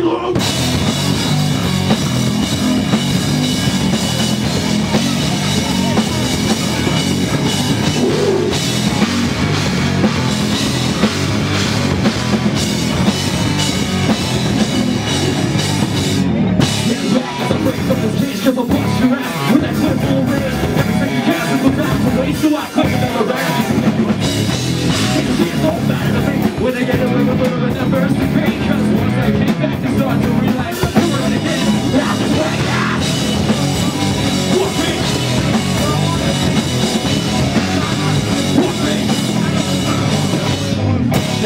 reload!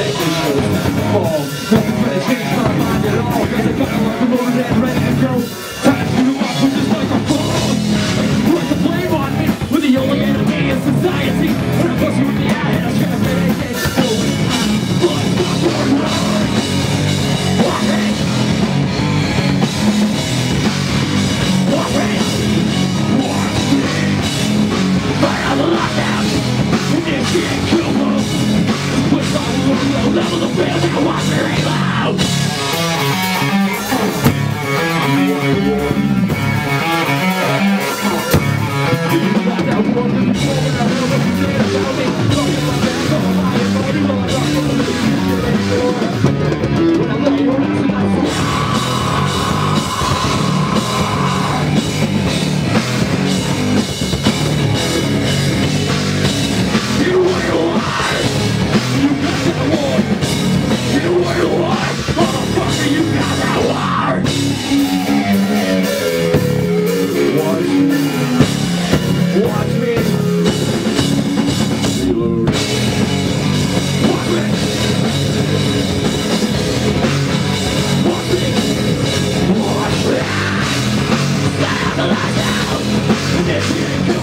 issues. Oh, nothing but a change, can't find it all. There's a couple of the road and red. level of real Yeah.